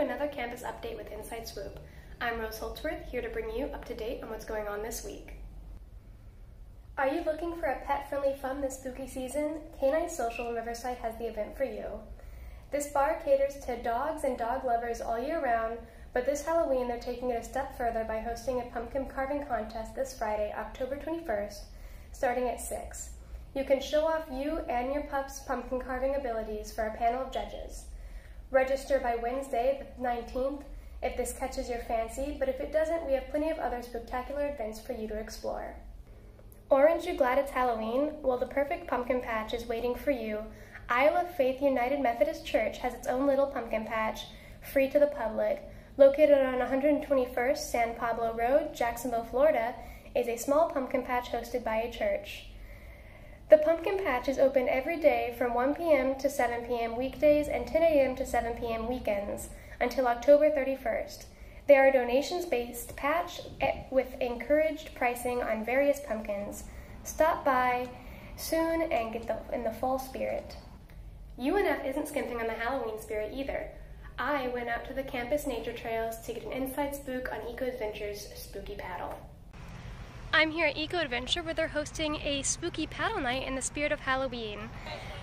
another campus update with Inside Swoop. I'm Rose Holtzworth, here to bring you up to date on what's going on this week. Are you looking for a pet friendly fun this spooky season? Canine Social in Riverside has the event for you. This bar caters to dogs and dog lovers all year round, but this Halloween they're taking it a step further by hosting a pumpkin carving contest this Friday, October 21st, starting at 6. You can show off you and your pup's pumpkin carving abilities for a panel of judges. Register by Wednesday, the 19th, if this catches your fancy, but if it doesn't, we have plenty of other spectacular events for you to explore. Orange, you glad it's Halloween? Well, the perfect pumpkin patch is waiting for you. Of Faith United Methodist Church has its own little pumpkin patch, free to the public. Located on 121st San Pablo Road, Jacksonville, Florida, is a small pumpkin patch hosted by a church. The pumpkin patch is open every day from 1 p.m. to 7 p.m. weekdays and 10 a.m. to 7 p.m. weekends until October 31st. They are a donations based patch eh, with encouraged pricing on various pumpkins. Stop by soon and get the, in the fall spirit. UNF isn't skimping on the Halloween spirit either. I went out to the campus nature trails to get an inside spook on Eco Adventures Spooky Paddle. I'm here at Eco Adventure where they're hosting a spooky paddle night in the spirit of Halloween.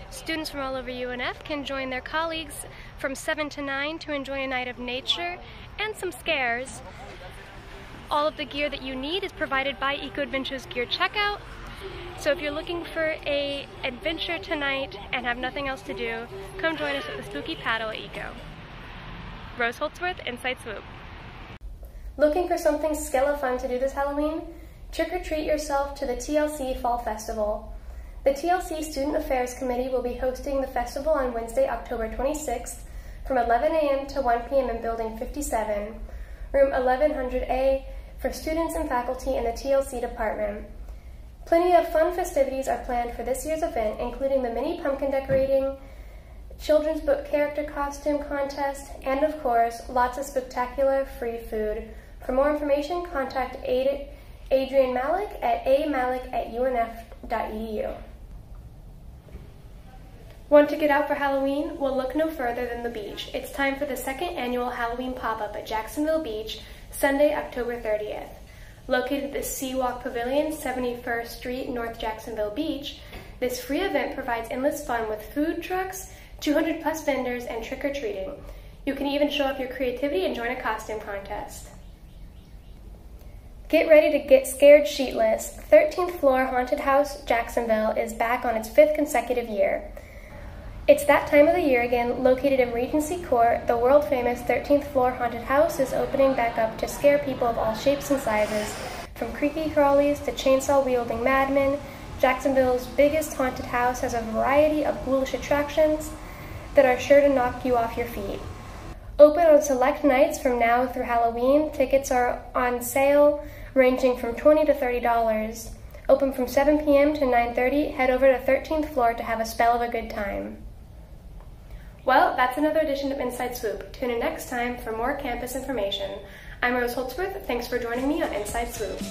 Students from all over UNF can join their colleagues from 7 to 9 to enjoy a night of nature and some scares. All of the gear that you need is provided by Eco Adventure's Gear Checkout. So if you're looking for a adventure tonight and have nothing else to do, come join us at the Spooky Paddle at Eco. Rose Holtzworth, Inside Swoop. Looking for something skella fun to do this Halloween? Trick or treat yourself to the TLC Fall Festival. The TLC Student Affairs Committee will be hosting the festival on Wednesday, October 26th from 11 a.m. to 1 p.m. in Building 57, room 1100A, for students and faculty in the TLC department. Plenty of fun festivities are planned for this year's event, including the mini pumpkin decorating, children's book character costume contest, and of course, lots of spectacular free food. For more information, contact Ada Adrian Malik at amalik at unf.edu. Want to get out for Halloween? Well, look no further than the beach. It's time for the second annual Halloween pop-up at Jacksonville Beach, Sunday, October 30th. Located at the Seawalk Pavilion, 71st Street, North Jacksonville Beach, this free event provides endless fun with food trucks, 200 plus vendors, and trick-or-treating. You can even show off your creativity and join a costume contest. Get ready to get scared sheetless. 13th Floor Haunted House Jacksonville is back on its fifth consecutive year. It's that time of the year again. Located in Regency Court, the world famous 13th Floor Haunted House is opening back up to scare people of all shapes and sizes. From creepy crawlies to chainsaw wielding madmen, Jacksonville's biggest haunted house has a variety of ghoulish attractions that are sure to knock you off your feet. Open on select nights from now through Halloween, tickets are on sale ranging from 20 to $30. Open from 7 p.m. to 9:30. Head over to 13th floor to have a spell of a good time. Well, that's another edition of Inside Swoop. Tune in next time for more campus information. I'm Rose Holtzworth. Thanks for joining me on Inside Swoop.